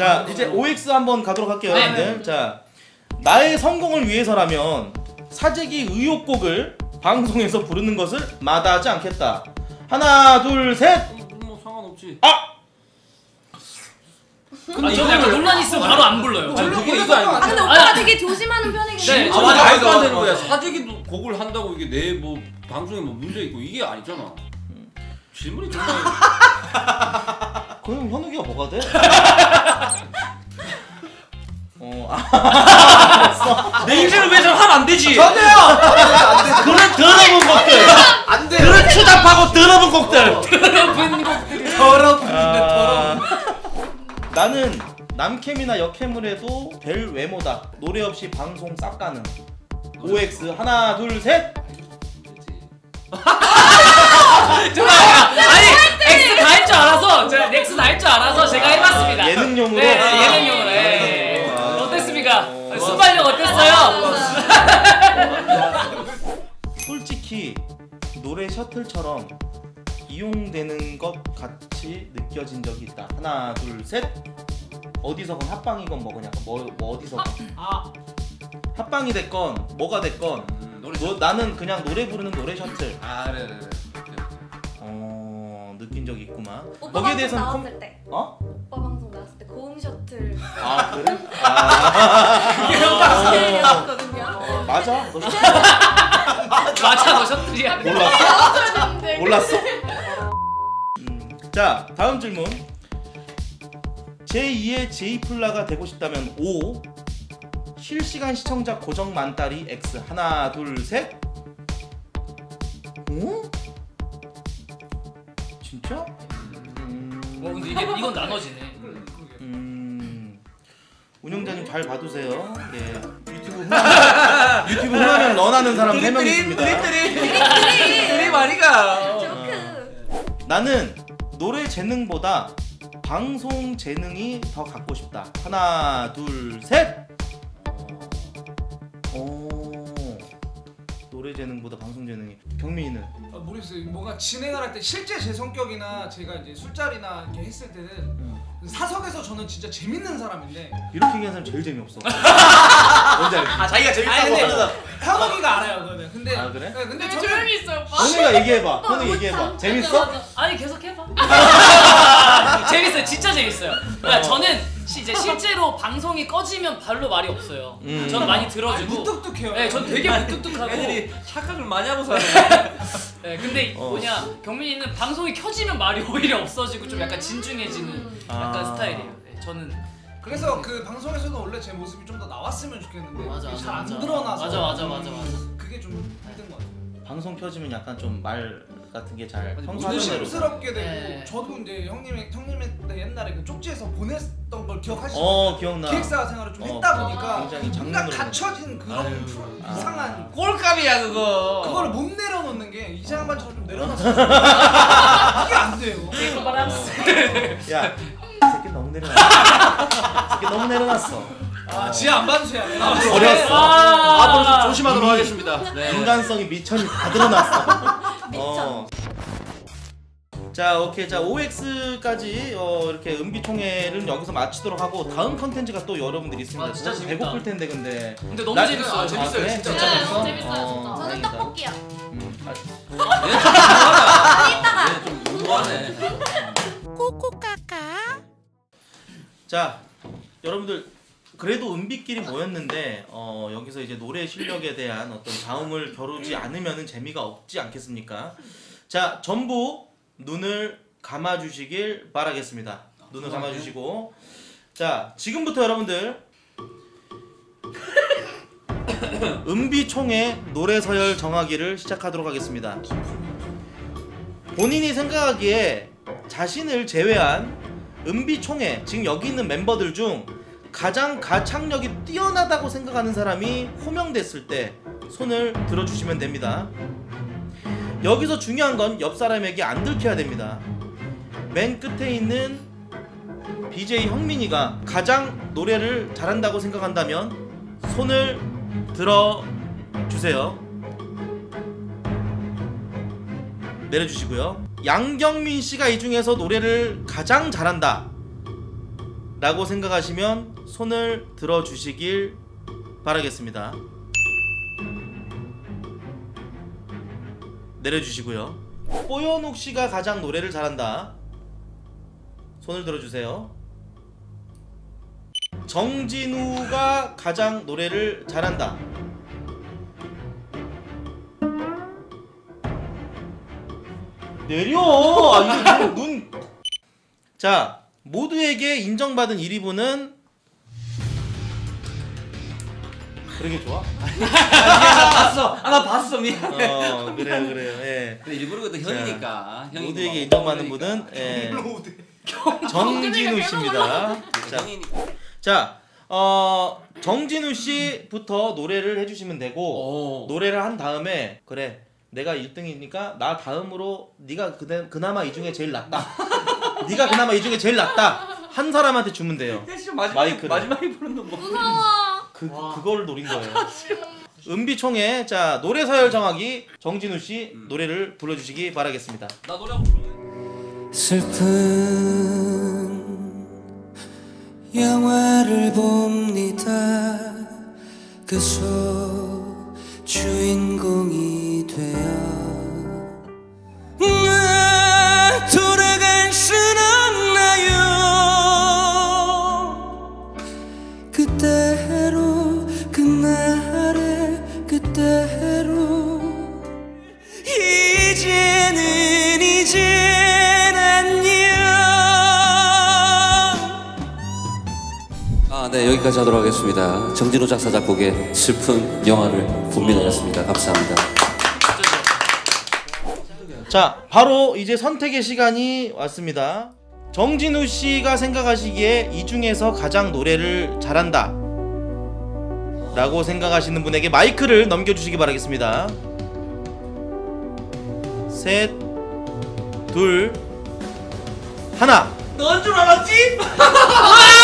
자 이제 OX 한번 가도록 할게요 네. 여러분들 자 나의 성공을 위해서라면 사재기 의욕곡을 방송에서 부르는 것을 마다하지 않겠다 하나 둘셋 뭐 상관없지. 아! 근데 저는 약간 논란 있으면 바로 안 불러요. 아니 그게 이거 아니고. 아 근데 오빠가 아니. 되게 조심하는 편이긴 네, 해. 아 저- 맞아 말도 안 맞아. 되는 거야. 사재기도 곡을 한다고 이게 내 뭐 방송에 뭐 문제 있고 이게 아니잖아. 질문이 정말 그럼 현욱이가 뭐가 돼? 어, 아, 내 인생을 위해서 하면 안 되지. 저도요. 그런 더러운 곡들 안 돼. 그런 추잡하고 더러운 곡들 더러운 곡들이. 더럽은데 아. 나는 남캠이나 여캠을 해도 될 외모다 노래 없이 방송 싹 가는 OX 하나 둘셋 X 다할줄 알아서 제가 X 다할줄 알아서 제가 해봤습니다. 예능용으로? 네, 아. 예능용으로. 예. 아. 어땠습니까? 어. 순발력 어땠어요? 솔직히 노래 셔틀처럼 이용되는 것 같이 느껴진 적이 있다. 하나, 둘, 셋. 어디서건 합방이건 뭐 그냥 뭐, 뭐 어디서건 아, 합방이 됐건 뭐가 됐건 음, 노래 너, 나는 그냥 노래 부르는 노래 셔틀. 아 그래. 그래. 어 느낀 적이 있구만. 오빠 거기에 방송 대해서는 나왔을 컴... 때. 어? 오빠 방송 나왔을 때 고음 셔틀 아 그래? 아, 셔틀이었거든요. 어, 맞아. 너 셔틀 맞아 너 셔틀이야. 몰랐어? 몰랐어? 음, 자 다음 질문. 제2의 제이플라가 되고 싶다면 O 실시간 시청자 고정 만다리 X 하나 둘 셋. 오? 진짜? 음, 뭐 근데 이게 이건 나눠지네. 음, 운영자님 잘 봐두세요. 예, 유튜브 흥하면, 유튜브 흥하면 런하는 사람 3명 있습니다. 드립 드립 아니가. 조크. 나는 노래 재능보다 방송 재능이 더 갖고 싶다. 하나, 둘, 셋. 오. 노래 재능보다 방송 재능이. 경민이는 아, 모르겠어요. 뭔가 진행을 할 때 실제 제 성격이나 제가 이제 술자리나 이렇게 했을 때는 음. 사석에서 저는 진짜 재밌는 사람인데 이렇게 얘기하는 사람 제일 재미없어. 뭔지 알지? 아 자기가 재밌다고 아니, 근데 하면서. 현욱이가 알아요 그거는. 근데 아, 그래? 네, 근데 저는 조용히 있어요, 오빠? 현우가 얘기해봐. 오빠 현우 못 얘기해봐. 재밌어? 아니 계속 해봐. 재밌어요, 진짜 재밌어요. 그러니까 어. 저는 시, 이제 실제로 방송이 꺼지면 별로 말이 없어요. 음. 저는 많이 들어주고. 무뚝뚝해요. 네, 전 되게 무뚝뚝하고. 애들이 착각을 많이 하고 사네. 네, 근데 어. 뭐냐 경민이는 방송이 켜지면 말이 오히려 없어지고 좀 약간 진중해지는 약간 아. 스타일이에요. 네, 저는 그래서 그 방송에서는 원래 제 모습이 좀 더 나왔으면 좋겠는데 맞아 맞아 잘 안 맞아. 드러나서 맞아 맞아 맞아 맞아. 그게 좀 힘든 것 같아요. 방송 켜지면 약간 좀 말 같은 게 잘. 의심스럽게 되고 네. 저도 이제 형님이 형님한테 옛날에 그 쪽지에서 보냈던 걸 기억하시죠? 어 기억나. 기획사 생활을 좀 어, 했다 보니까 굉장히 뭔가. 갖춰진 그런 아유. 프로- 아. 이상한 꼴값이야 그거. 그거를 못 내려놓는 게 이상한 반처럼 좀 내려놨어요. 이게 안 돼요. 그 바람. 야, 이 새끼 너무 내려놨어. 이 새끼 너무 내려놨어. 아, 지하 안 반수야. 어렸어. 앞으로 좀 아, 조심하도록 이미- 하겠습니다. 네. 인간성이 미천이 다 드러났어. 미천. 어. 자, 오케이. 자, OX까지 어, 이렇게 은비총회를 여기서 마치도록 하고 다음 컨텐츠가 또 여러분들이 있습니다. 아, 진짜 재밌다. 배고플 텐데 근데. 근데 너무 나- 재밌어요. 아, 재밌어요, 그래? 진짜. 네, 재밌어? 너무 재밌어요, 어, 진짜. 저는 다행이다. 떡볶이야. 음, 아, 얘좀 무모하네. 자, 여러분들 그래도 은비끼리 모였는데 어, 여기서 이제 노래 실력에 대한 어떤 다음을 겨루지 않으면은 재미가 없지 않겠습니까? 자, 전부 눈을 감아 주시길 바라겠습니다. 눈을 감아 주시고 자, 지금부터 여러분들 은비총회 노래 서열 정하기를 시작하도록 하겠습니다. 본인이 생각하기에 자신을 제외한 은비총회 지금 여기 있는 멤버들 중 가장 가창력이 뛰어나다고 생각하는 사람이 호명됐을 때 손을 들어주시면 됩니다. 여기서 중요한 건 옆 사람에게 안 들켜야 됩니다. 맨 끝에 있는 BJ 형민이가 가장 노래를 잘한다고 생각한다면 손을 들어 주세요. 내려주시고요. 양경민 씨가 이 중에서 노래를 가장 잘한다. 라고 생각하시면 손을 들어주시길 바라겠습니다. 내려주시고요. 뽀연욱 씨가 가장 노래를 잘한다. 손을 들어주세요. 정진우가 가장 노래를 잘한다. 내려. 아, 눈, 눈. 자, 모두에게 인정받은 1위분은 그러게 좋아? 봤어. 아, 나 봤어. 미안. 어, 그래요, 그래요. 예. 근데 일부러 그래도 형이니까. 형이 모두에게 뭐 인정받는 형이니까. 분은 예, 로우드. 정진우 씨입니다. 자, 형이니까. 자, 어, 정진우 씨부터 노래를 해주시면 되고 오. 노래를 한 다음에 그래 내가 1등이니까 나 다음으로 네가 그대, 그나마 이 중에 제일 낫다. 네가 그나마 이 중에 제일 낫다. 한 사람한테 주면 돼요. 마지막에 마이크를. 마지막에 부른 놈 뭐. 무서워. 그 그걸 노린 거예요. 은비총회 자 노래 서열 정하기 정진우 씨 노래를 불러주시기 바라겠습니다. 나 노래 한번 불러. 슬픈 영화를 봅니다. 그 속 아, 네 여기까지 하도록 하겠습니다 정진호 작사 작곡의 슬픈 영화를 봄이다였습니다 감사합니다 자 바로 이제 선택의 시간이 왔습니다. 정진우 씨가 생각하시기에 이 중에서 가장 노래를 잘한다. 라고 생각하시는 분에게 마이크를 넘겨주시기 바라겠습니다. 셋, 둘, 하나. 넌 줄 알았지?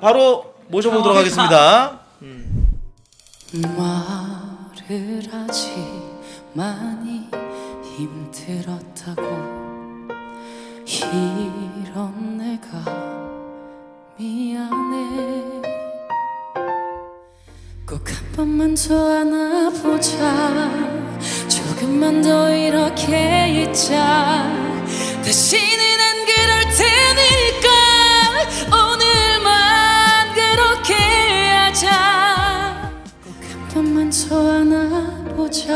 바로 모셔보도록 하겠습니다. 말을 하지 많이 힘들었다고 이런 내가 미안해. 꼭 한 번만 더 안아보자. 조금만 더 이렇게 있자. 다시는 한 번만 더 안아보자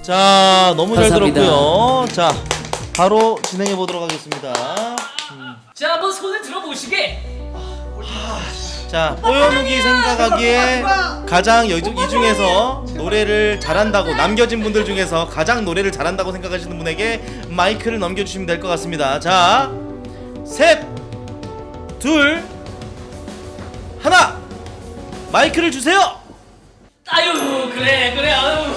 자, 너무 잘 감사합니다. 들었고요. 자, 바로 진행해 보도록 하겠습니다. 자 한번 손을 들어보시게. 자, 뽀연욱이 생각하기에 가장 여- 이 중에서 노래를 잘한다고 남겨진 분들 중에서 가장 노래를 잘한다고 생각하시는 분에게 마이크를 넘겨주시면 될 것 같습니다. 자, 셋, 둘, 하나, 마이크를 주세요. 아유 그래 그래 아유.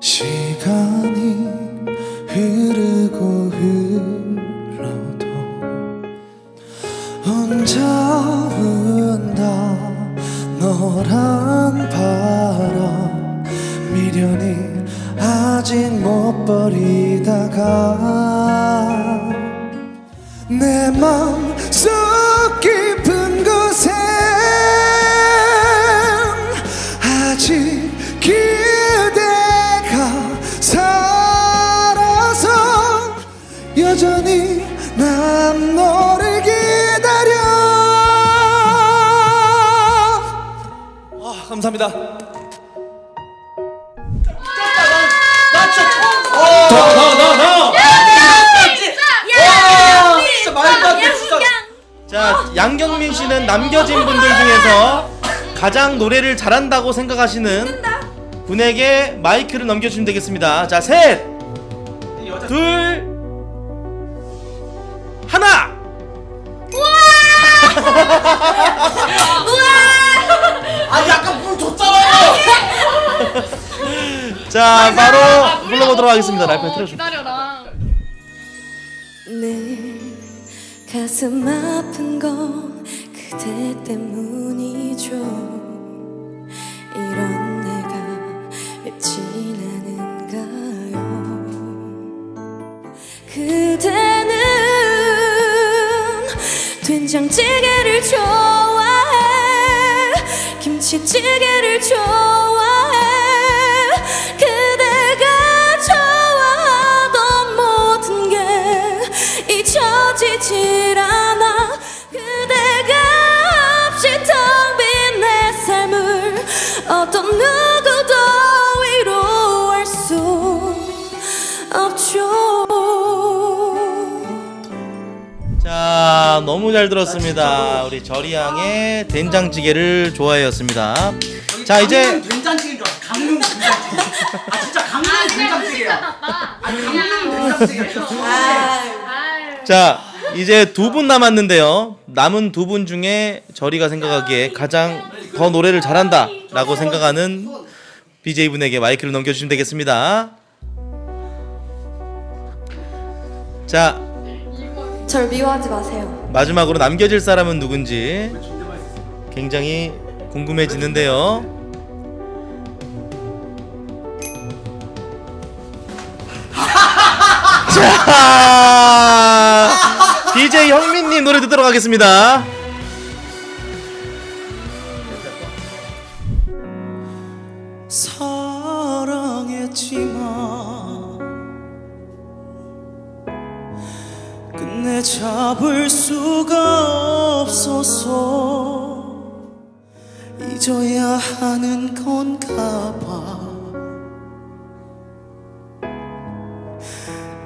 시간이 흐르고 흘러도 혼자 운다 너란 바람 미련이 아직 못 버리다가 내 맘속 깊은 곳엔 아직 그대가 살아서 여전히 난 너를 기다려. 아, 감사합니다 양경민 씨는 남겨진 분들 중에서 가장 노래를 잘한다고 생각하시는 분에게 마이크를 넘겨주시면 되겠습니다. 자, 셋, 둘, 하나. 아 약간 물 줬잖아요. 자, 바로 불러보도록 하겠습니다. 라이프 틀어줘. 기다 가슴 아픈 건 그대 때문이죠. 이런 내가 맵진 않은가요? 그대는 된장찌개를 좋아해 김치찌개를 좋아해 너무 잘 들었습니다. 우리 저리양의 된장찌개를 좋아해였습니다. 자 이제 된장찌개인 줄 알았어. 강릉 된장찌개. 아 진짜 강릉 된장찌개야. 아 강릉 된장찌개야. 자 이제 두 분 남았는데요. 남은 두 분 중에 저리가 생각하기에 가장 더 노래를 잘한다라고 생각하는 BJ 분에게 마이크를 넘겨주시면 되겠습니다. 자 절 미워하지 마세요 마지막으로 남겨질 사람은 누군지 굉장히 궁금해지는데요. 자, DJ 형민님 노래 듣도록 하겠습니다. 사랑했지만 잡을 수가 없어서 잊어야 하는 건가 봐.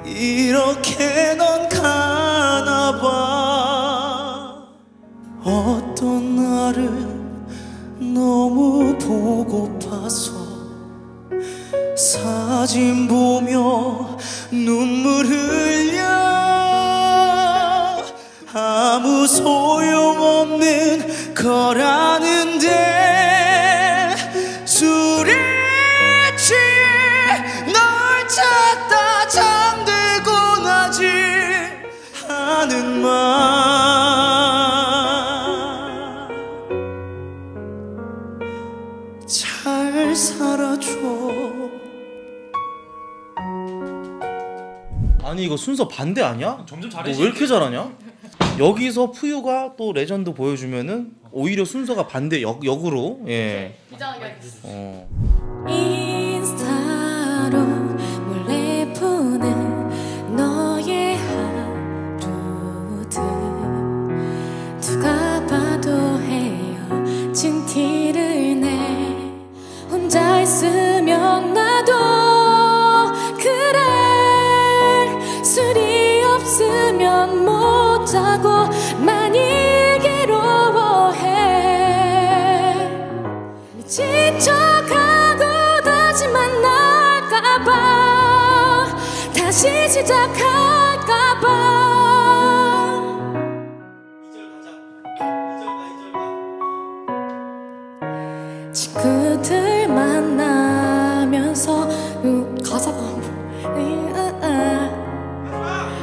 이렇게 넌 가나 봐. 어떤 날은 너무 보고파서 사진 보며 눈물 흘 소용없는 거라는데 술에 취해 널 찾다 잠들고 나지 않은 말잘 살아줘 아니 이거 순서 반대 아니야? 점점 너왜 이렇게 잘하냐? 여기서 푸유가 또 레전드 보여주면은 오히려 순서가 반대 역 역으로 예. 어. 인스타로 몰래 보는 너의 하루들 누가 봐도 헤어진 티를 내 혼자 있으면 시 시작할까봐 친구들 만나면서 음, 가사가 안 보여. 음, 음, 음.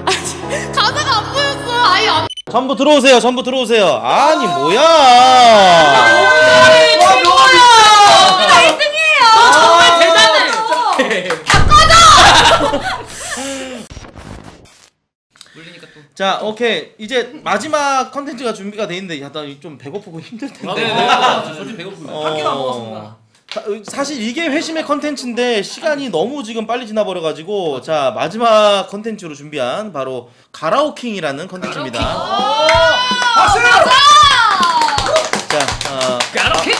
아니, 가사가 안 보였어 아예 안 전부 들어오세요. 전부 들어오세요. 아니 뭐야? 정말 대단해. 물리니까 또. 자, 오케이. 이제 마지막 컨텐츠가 준비가 돼 있는데 야, 나 좀 배고프고 힘들 텐데. 네, 네. 솔직히 배고프다. 어, 밖에 안 먹었습니다. 사- 사실 이게 회심의 컨텐츠인데 시간이 너무 지금 빨리 지나버려가지고 자 마지막 컨텐츠로 준비한 바로 가라오킹이라는 컨텐츠입니다. 자, 어, 가로케?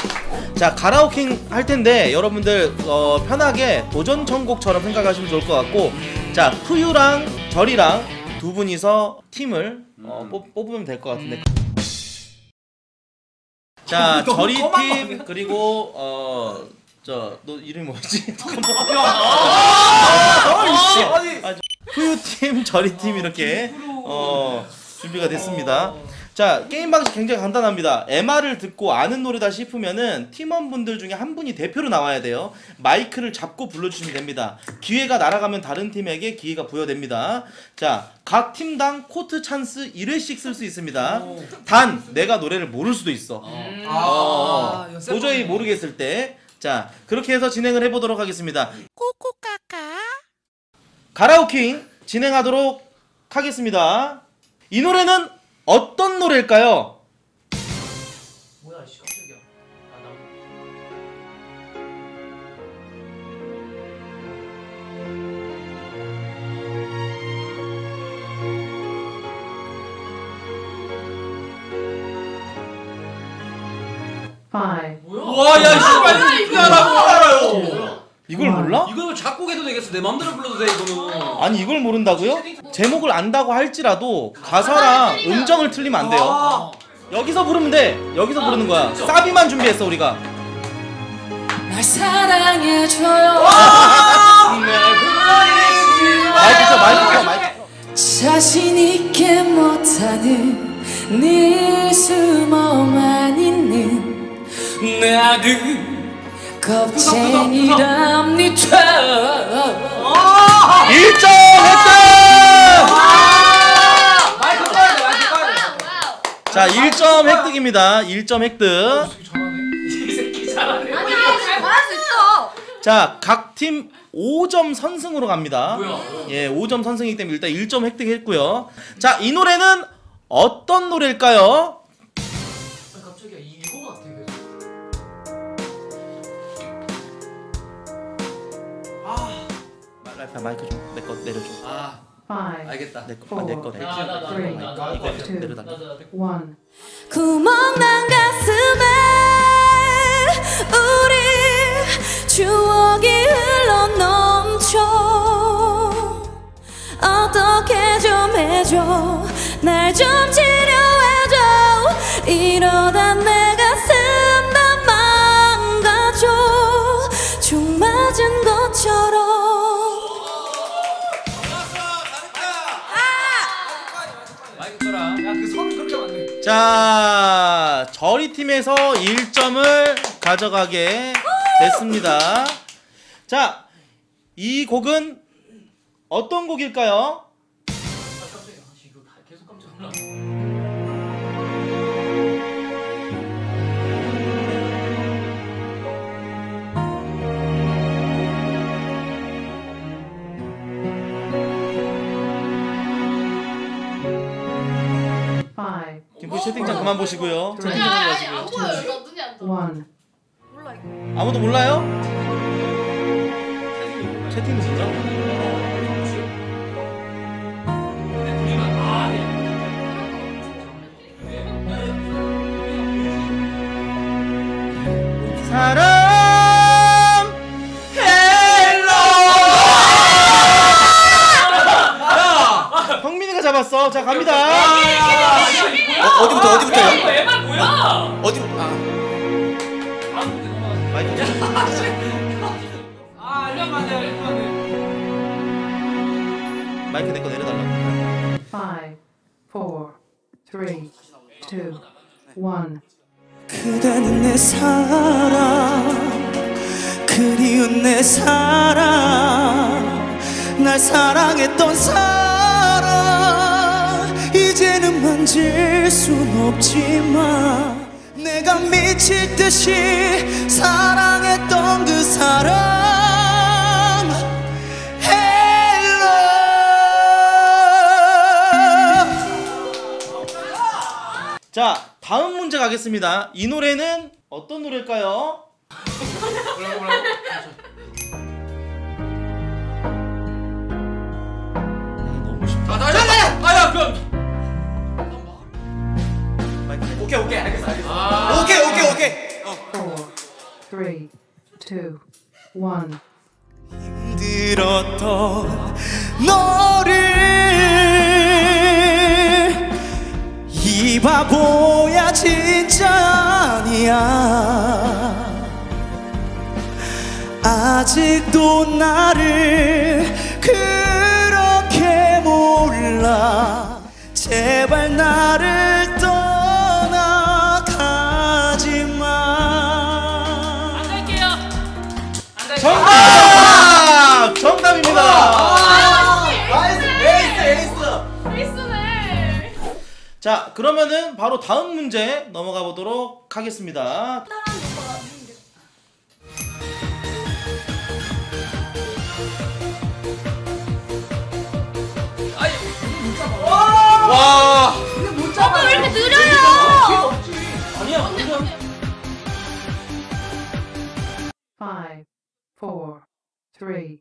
자 가라오킹 할 텐데 여러분들 어, 편하게 도전 천곡처럼 생각하시면 좋을 것 같고 자 푸유랑 절이랑 두 분이서 팀을 어, 음. 뽑, 뽑으면 될 것 같은데 자 너무 절이 험한 거 팀 아니야? 그리고 어, 어저 너 이름이 뭐였지? 아니 푸유 팀 절이 팀 이렇게 어 준비가 됐습니다. 자 게임 방식 굉장히 간단합니다. MR을 듣고 아는 노래다 싶으면은 팀원분들 중에 한 분이 대표로 나와야 돼요. 마이크를 잡고 불러주시면 됩니다. 기회가 날아가면 다른 팀에게 기회가 부여됩니다. 자 각 팀당 코트 찬스 1회씩 쓸 수 있습니다. 단 내가 노래를 모를 수도 있어. 어, 아, 도저히 모르겠을 때. 자, 그렇게 해서 진행을 해보도록 하겠습니다. 가라오케 진행하도록 하겠습니다. 이 노래는 어떤 노래일까요? 뭐야 씨 깜짝이야. 아, 나... 와야 씨발 이거 알아 알아요. 이걸 몰라? 이거 작곡해도 되겠어. 내 맘대로 불러도 돼 이거는. 아니 이걸 모른다고요? 제목을 안다고 할지라도 가사랑 음정을 틀리면 안 돼요. 여기서 부르면 돼. 여기서 부르는 거야. 사비만 준비했어 우리가. 날 사랑해줘요 마이크 마이크 마이크. 자신 있게 못하는 늘 숨어만 있는 나도 겁쟁이랍니다 1점 획득! 마이크 꺼야 돼 마이크 꺼야 돼 자, 1점 획득입니다. 1점 획득. 잘하네. 자, 각 팀 5점 선승으로 갑니다. 뭐야? 예, 5점 선승이기 때문에 일단 1점 획득했고요. 자, 이 노래는 어떤 노래일까요? 라이프 마이크 좀 내 거 내려줘. 아 five, 알겠다. 내 거, 내 거, 내 거. 나나나 나 three, 나. 이거 two, 내려달라. one. 구멍난 가슴에 우리 추억이 흘러 넘쳐 어떻게 좀 해줘 날 좀 치료해줘 이러다 내 자, 저리 팀에서 1점을 가져가게 됐습니다. 자, 이 곡은 어떤 곡일까요? 아 깜짝이야. 아, 씨, 이거 다- 계속 깜짝 놀라. 김포 채팅창 그만 보시고요. 채팅창 아니, 아니, 보시고요. 안 보여요. 눈이 안 떠. one, 아무도 몰라요? 채팅도 몰라? 잡았어. 자 갑니다. 어, 어디부터 어디부터? 야, 이거 MR 뭐야? 어디? 아. 마이크 좀. 아내거 내려달라. five, four, three, two, one. 그대는 내 사랑 그리운 내 사랑 날 사랑했던 사랑 만질 순 없지만 내가 미칠 듯이 사랑했던 그 사람 Hello 자 다음 문제 가겠습니다. 이 노래는 어떤 노래일까요? 너무 쉽다. 아. 아야 그. 거. 오케이 오케이. 알겠어 알겠어. 아. 오케이 오케이 오케이. Four, three, two, one. 힘들었던 너를 이 바보야 진짜 아니야. 아직도 나를 그렇게 몰라. 제발 나를 nice 에이스 에이스. 에이스네. 자 그러면은 바로 다음 문제 넘어가 보도록 하겠습니다. 와. 이거 못 잡아. 오빠 왜 이렇게 느려요? 아니야. 그냥. 5, 4, 3, 2,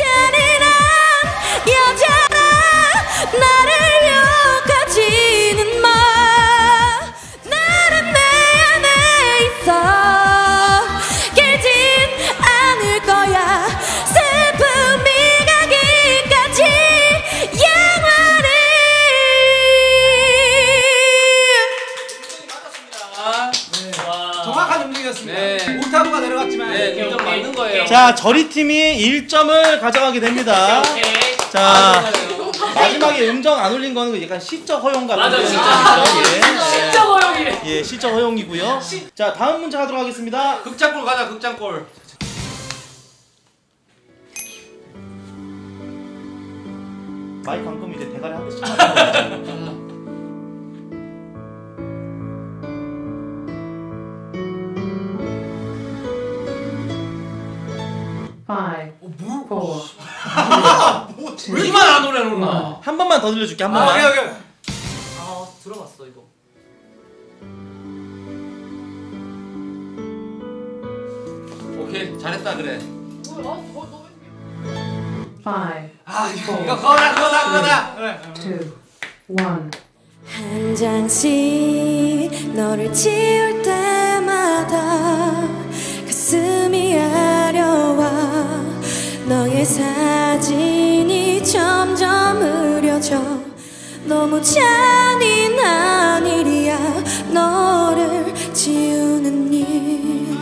잔인한 여자라. 나를 욕하지는 마. 나는 내 안에 있어 자 저리 팀이 1점을 가져가게 됩니다. 오케이. 자. 마지막에 음정 안 울린 거는 약간 시적 허용 같은 맞아, 거죠. 진짜. 진짜 허용이. 예. 예, 시적 허용이고요. 자 다음 문제 하도록 하겠습니다. 극장골 가자 극장골. 마이크 안 끄면 이제 대가리 한 대씩 거죠. Five, four, 우리만 안 오래 놓나. 한 번만 더 들려줄게 한 아, 번만. 오케이 오케이. 아 들어봤어 이거. 오케이 잘했다 그래. five, 아 이거 이거 거다 거다 거다. 그래. two, one. 한 장씩 너를 지울 때마다 아려와 너의 사진이 점점 흐려져 너무 잔인한 일이야 너를 지우는 일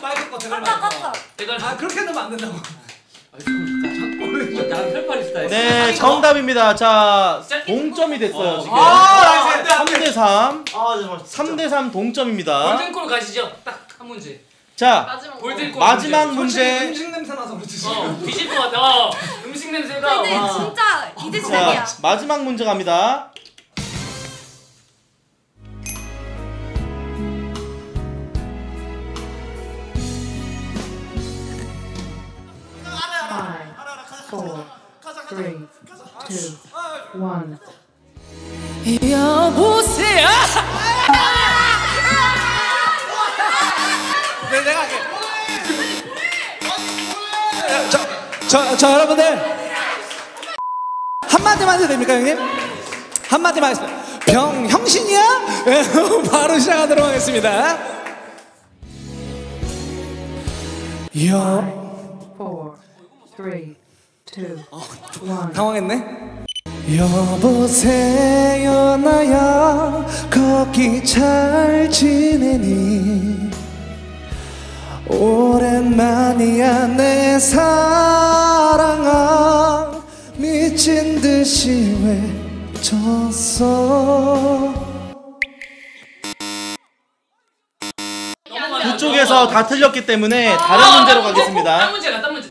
마이크 거 대가리 마이크 거. 내가 아 그렇게 넣으면 안 된다고. 네 정답입니다. 자 동점이 됐어요 지금. 아 nice. 안 돼. 3대 3. 아 정말. 3대 3 동점입니다. 골든골 가시죠. 딱 한 문제. 자 골든 골 마지막 문제. 음식 냄새 나서 그렇지. 어 뒤질 것 같아. 어, 음식 냄새가. 근데 와. 진짜 이제 자 시작이야 마지막 문제 갑니다. Five, four, three, two, one. 여보세요 네 내가 할게. 저, 저 여러분들 한마디만 해도 됩니까 형님? 한마디만 하겠습니다 병 형신이야? 바로 시작하도록 하겠습니다 여 Four, three, two, one. 당황했네 여보세요 나야 거기 잘 지내니 오랜만이야 내 사랑아 미친 듯이 외쳤어. 그쪽에서 다 틀렸기 때문에 다른 아, 문제로 딴 가겠습니다. 딴 문제가 딴 문제.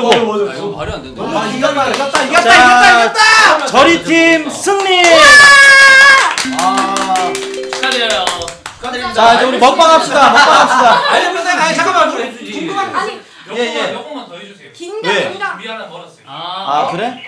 마이크 끄고. 아, 이거 말이 안 된다. 아 이겼다 이겼다 이겼다 자, 이겼다 저리 팀 승리. 아 축하드려요. 축하드립니다 자, 이제 우리 먹방 합시다. 먹방 합시다. 아니 근데 아니 잠깐만 좀 해주지. 궁금한 아니 예, 예. 몇 번만 더 해주세요. 왜? 긴장 준비 하나 멀었어요. 아, 아, 그래?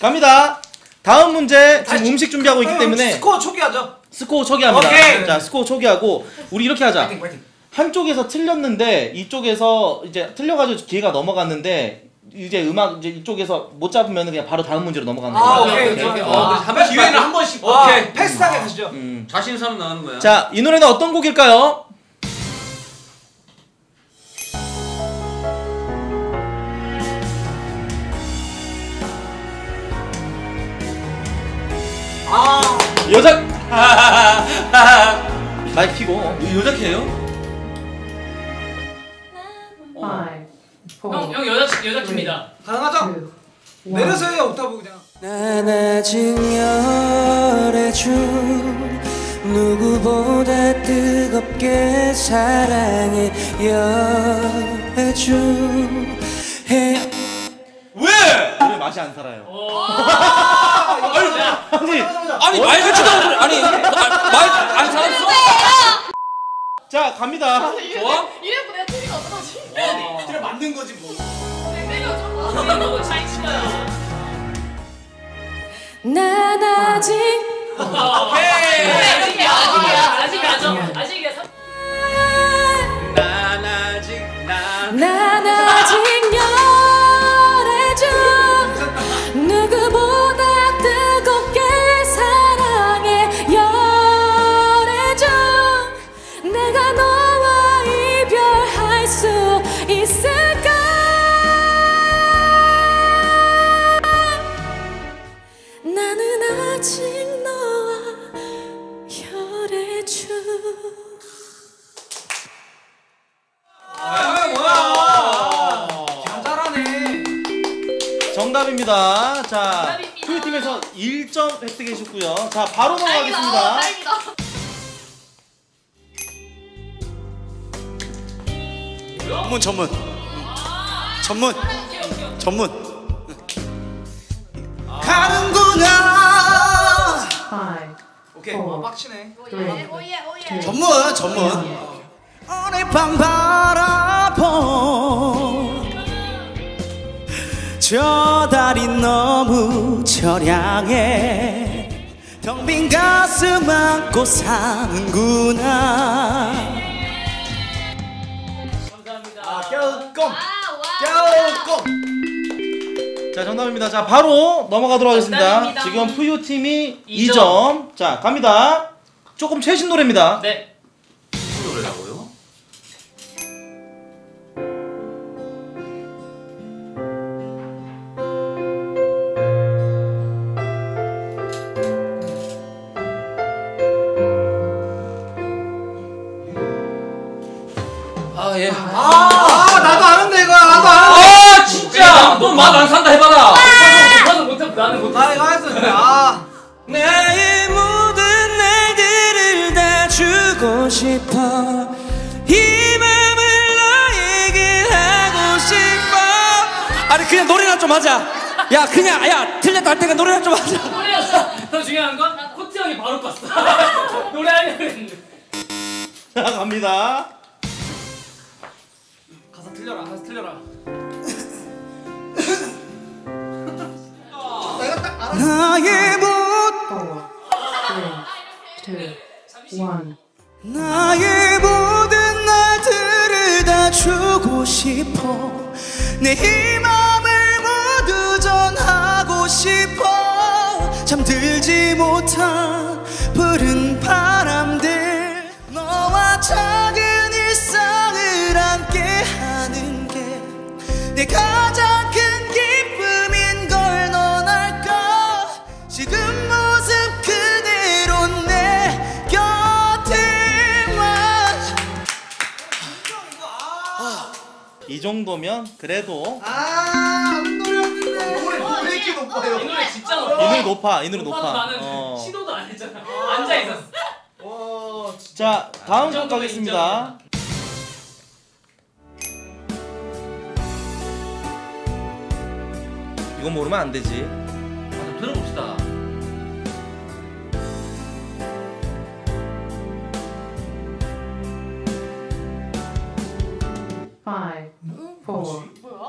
갑니다. 다음 문제 지금 음식 준비하고 있기 때문에 스코어 초기화죠 스코어 초기화합니다. 오케이. 자, 스코어 초기화하고 우리 이렇게 하자. 파이팅 파이팅 한쪽에서 틀렸는데 이쪽에서 이제 틀려가지고 기회가 넘어갔는데 이제 음악 이제 이쪽에서 못 잡으면 그냥 바로 다음 문제로 넘어가는 거야. 아 오케이, 오케이 오케이, 오케이 오케이. 오케이. 어, 아, 한 번씩 기회는. 한 번씩 오케이. 오케이 패스하게 가시죠 음. 자신 있는 사람 나가는 거야. 자, 이 노래는 어떤 곡일까요? 아 여자 이거 여자 캐요? Five, 형, four, 형 여자 여자 팀이다. 가능하죠? two, one. 내려서 해요 옥타브 그냥 난 아직 열애중 누구보다 뜨겁게 사랑해 열애중 해 왜? 노래 맛이 안 살아요. 아니, 아니 말 같지도 않은. 아니 말안 살았어? 자 갑니다. 좋아? 틀리면 어떡하지? 그래 맞는 거지 뭐 내려줘 차이 치마야. 난 아직 오케이. 정답입니다. 자, 정답입니다. 투유 팀에서 1점 획득해주셨고요. 자, 바로 넘어가겠습니다. 전문 전문. 전문. 전문. 가는구나. 오케이. 빡치네. 전문 전문. 오늘 밤 바라 저 달이 너무 처량해 텅 빈 가슴 안고 사는구나 감사합니다. 껴꼼 아와 껴꼼 자, 정답입니다. 자, 바로 넘어가도록 하겠습니다. 정답입니다. 지금 푸유 팀이 이 2점. 자, 갑니다. 조금 최신 노래입니다. 네. 노래라고요? 좀 하자 야 그냥 야 틀렸다 할 때가 노래나 좀 하자 노래였어. 더 중요한 건 코트 형이 바로 껐어. 노래하려고 했는데. 자, 갑니다. 가사 틀려라 가사 틀려라 나의 모 three, two, one. 나의 모든 날들을 다 주고 싶어 내 전하고 싶어. 잠들지 못한 푸른 바람들. 너와 작은 일상을 내 가장 큰 기쁨인 걸 넌 알까? 지금 모습 그대로 내 곁에만 이 정도면 그래도 아, 높아요? 이 노래 진짜 이 높아. 노래 높아 이 노래 높아 나는 어. 시도도 안 했잖아. 앉아 있었어. 와 자 다음 이곡 가겠습니다 이건 모르면 안 되지 한번 들어봅시다.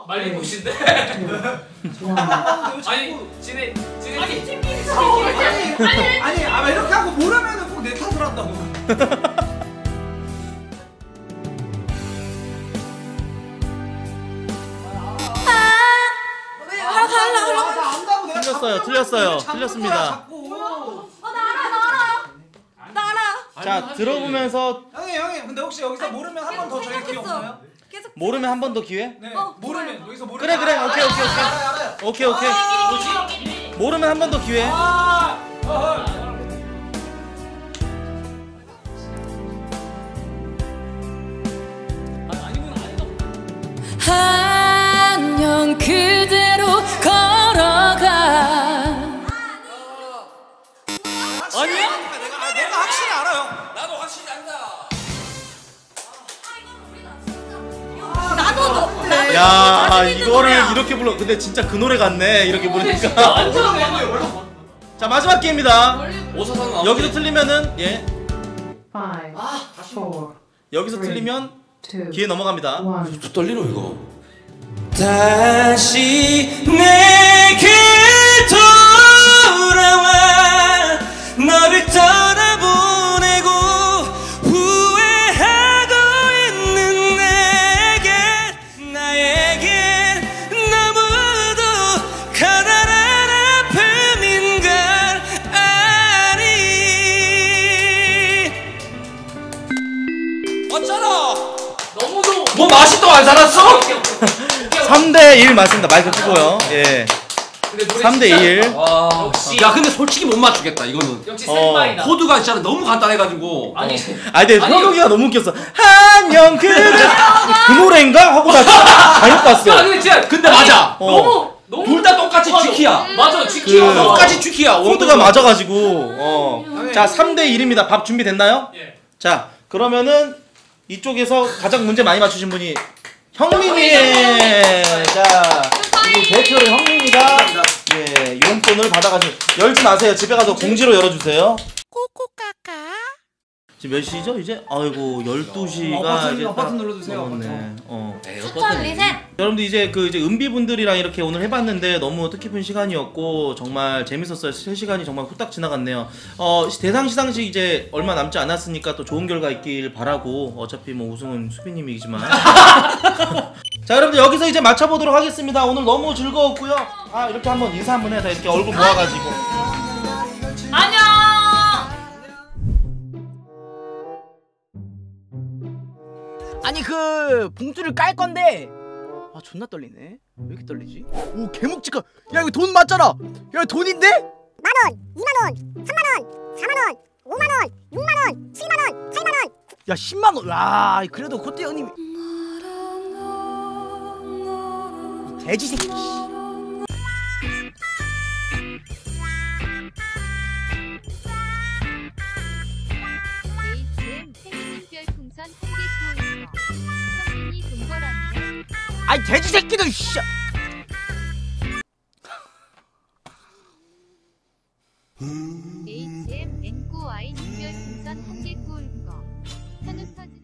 말리부신데. one. 아니 진해 진해. 아니 팀끼리 아니 아 이렇게 하고 모르면은 꼭 내 탓을 한다고 나 내가 틀렸어요, 자꾸 틀렸어요, 자꾸 자꾸 틀렸습니다. 거야, 자꾸. 자 들어보면서 근데 혹시 여기서 모르면 한 번 더 저희 기회 없나요? 모르면 한 번 더 기회? 네 모르면 여기서 모르면. 그래 그래 오케이 오케이 오케이. 알아요 알아요 오케이 오케이. 모르면 한 번 더 기회? 아 어, 안녕 그 야 이거를 이렇게 불러. 근데 진짜 그 노래 같네 이렇게 부르니까. 완전 자 마지막 기회입니다. 오사상. 여기서 틀리면은 예. Four, 여기서 틀리면 기회 넘어갑니다. 또 떨리노 이거? 다시 내게 돌아와 너를 떠 3대 1 맞습니다 마이크 끄고요 예 3대1 와. 역시. 야 근데 솔직히 못 맞추겠다 이거는. 역시 어. 코드가 진짜 너무 간단해가지고. 아니 아 근데 아니, 현욱이가 너무 웃겼어 안녕 그대 그 노래인가? 하고 나 잘못 야 봤어 근데 진짜 근데 맞아. 어. 너무 너무 둘 다 똑같이 맞아. 쥐키야. 맞아 쥐키야. 그- 똑같이 쥐키야. 코드가 맞아가지고 어. 자 3대 1입니다 밥 준비됐나요? 예. 자 그러면은 이쪽에서 가장 문제 많이 맞추신 분이 형민이. 자 우리 대표로 형민이가 예 용돈을 받아가지고 열지 마세요. 집에 가서 공지로 열어주세요 지금 몇 시죠 이제? 아이고 12시가 어, 버튼, 이제 어, 버튼 딱 눌러주세요, 넘었네 어. 추천 리셋 여러분들 이제 그 이제 은비분들이랑 이렇게 오늘 해봤는데 너무 뜻깊은 시간이었고 정말 재밌었어요. 3시간이 정말 후딱 지나갔네요. 어 대상 시상식 이제 얼마 남지 않았으니까 또 좋은 결과 있길 바라고 어차피 뭐 우승은 수빈님이지만 자 여러분들 여기서 이제 맞춰보도록 하겠습니다. 오늘 너무 즐거웠고요. 아 이렇게 한번 인사 한번 해다 이렇게 얼굴 모아가지고 아니 그 봉투를 깔 건데. 아 존나 떨리네. 왜 이렇게 떨리지? 오 개묵지가 야 이거 돈 맞잖아. 야 돈인데? 만원, 2만원, 3만원, 4만원, 5만원, 6만원, 7만원, 8만원. 야 10만원. 와 그래도 코트 형님. 이 돼지 새끼 아이 돼지 새끼들 씨. ATM N9Y 별풍선 한개 구울 거 현우 터진